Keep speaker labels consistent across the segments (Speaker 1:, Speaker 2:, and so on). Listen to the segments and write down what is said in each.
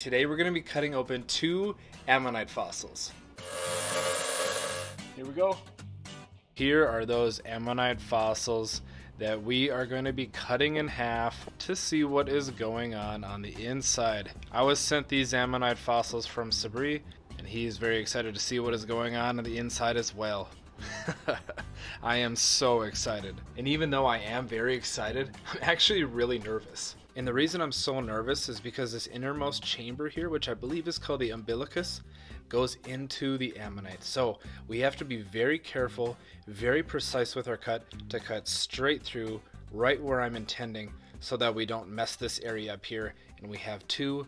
Speaker 1: Today we're going to be cutting open two ammonite fossils. Here we go. Here are those ammonite fossils that we are going to be cutting in half to see what is going on on the inside. I was sent these ammonite fossils from Sabri and he's very excited to see what is going on on the inside as well. I am so excited. And even though I am very excited, I'm actually really nervous. And the reason I'm so nervous is because this innermost chamber here, which I believe is called the umbilicus, goes into the ammonite. So we have to be very careful, very precise with our cut to cut straight through right where I'm intending so that we don't mess this area up here and we have two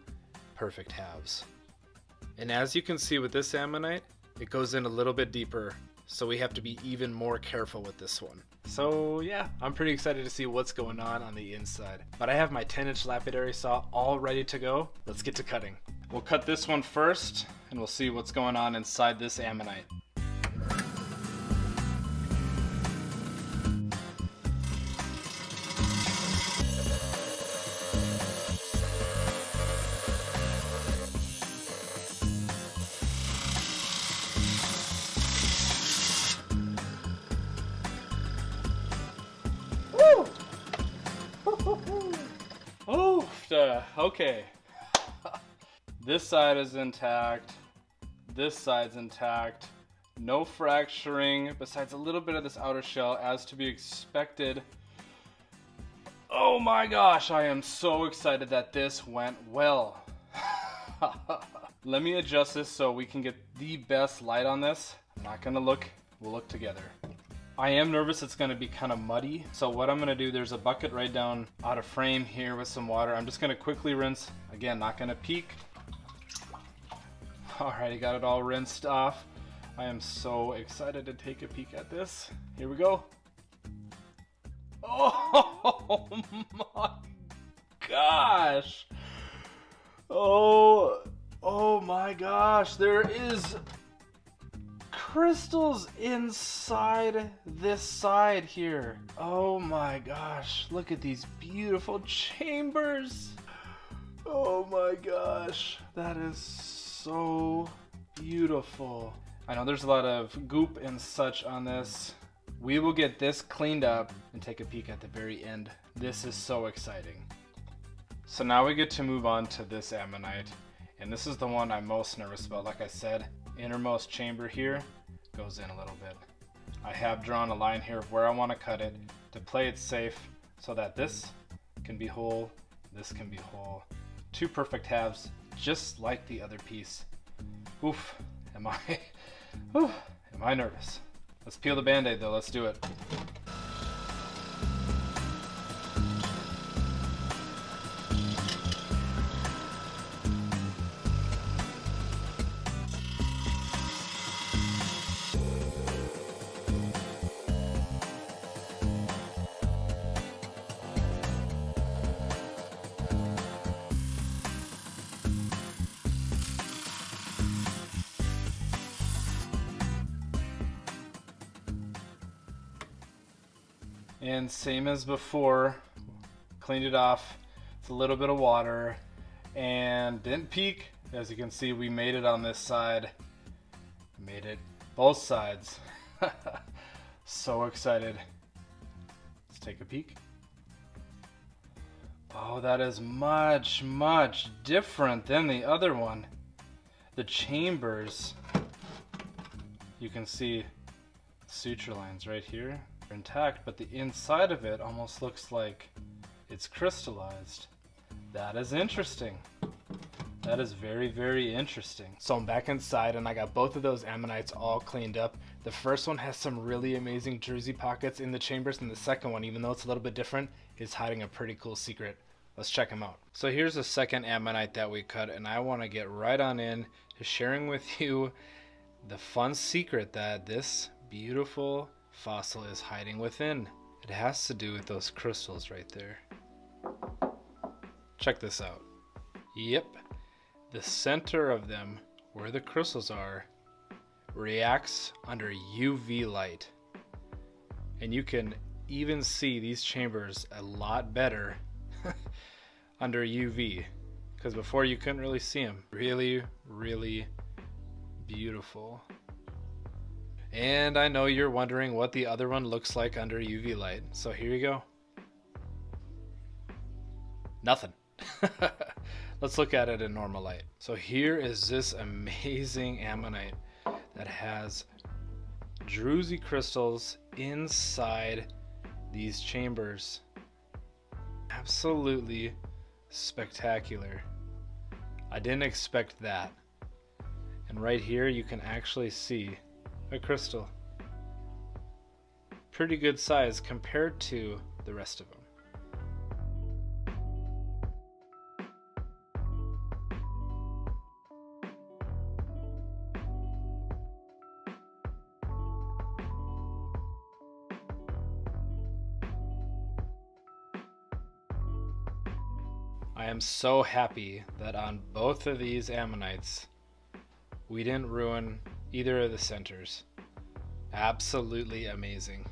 Speaker 1: perfect halves. And as you can see with this ammonite, it goes in a little bit deeper so we have to be even more careful with this one. So yeah, I'm pretty excited to see what's going on on the inside. But I have my 10 inch lapidary saw all ready to go. Let's get to cutting. We'll cut this one first and we'll see what's going on inside this ammonite. Okay. this side is intact. This side's intact. No fracturing, besides a little bit of this outer shell, as to be expected. Oh my gosh, I am so excited that this went well. Let me adjust this so we can get the best light on this. I'm not gonna look, we'll look together. I am nervous it's gonna be kind of muddy. So what I'm gonna do, there's a bucket right down out of frame here with some water. I'm just gonna quickly rinse. Again, not gonna peek. All right, I got it all rinsed off. I am so excited to take a peek at this. Here we go. Oh my gosh. Oh, oh my gosh. There is crystals inside this side here. Oh my gosh, look at these beautiful chambers. Oh my gosh, that is so beautiful. I know there's a lot of goop and such on this. We will get this cleaned up and take a peek at the very end. This is so exciting. So now we get to move on to this ammonite. And this is the one I'm most nervous about. Like I said, innermost chamber here goes in a little bit. I have drawn a line here of where I want to cut it to play it safe so that this can be whole, this can be whole. Two perfect halves, just like the other piece. Oof, am I, oof, am I nervous? Let's peel the band-aid though, let's do it. And same as before, cleaned it off. It's a little bit of water and didn't peek. As you can see, we made it on this side. Made it both sides. so excited. Let's take a peek. Oh, that is much, much different than the other one. The chambers, you can see suture lines right here intact, but the inside of it almost looks like it's crystallized. That is interesting. That is very, very interesting. So I'm back inside and I got both of those ammonites all cleaned up. The first one has some really amazing druzy pockets in the chambers and the second one, even though it's a little bit different, is hiding a pretty cool secret. Let's check them out. So here's the second ammonite that we cut and I want to get right on in to sharing with you the fun secret that this beautiful fossil is hiding within. It has to do with those crystals right there. Check this out. Yep, the center of them, where the crystals are, reacts under UV light. And you can even see these chambers a lot better under UV because before you couldn't really see them. Really, really beautiful. And I know you're wondering what the other one looks like under UV light. So here you go. Nothing. Let's look at it in normal light. So here is this amazing ammonite that has druzy crystals inside these chambers. Absolutely spectacular. I didn't expect that. And right here you can actually see a crystal. Pretty good size compared to the rest of them. I am so happy that on both of these ammonites, we didn't ruin either of the centers. Absolutely amazing.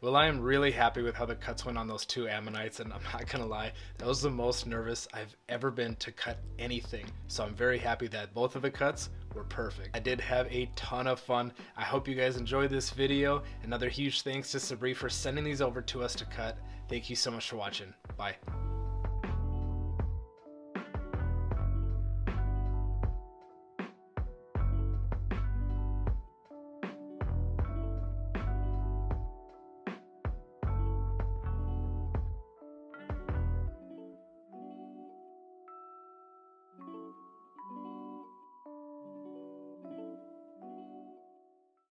Speaker 1: Well, I am really happy with how the cuts went on those two ammonites, and I'm not gonna lie, that was the most nervous I've ever been to cut anything. So I'm very happy that both of the cuts were perfect. I did have a ton of fun. I hope you guys enjoyed this video. Another huge thanks to Sabri for sending these over to us to cut. Thank you so much for watching. Bye.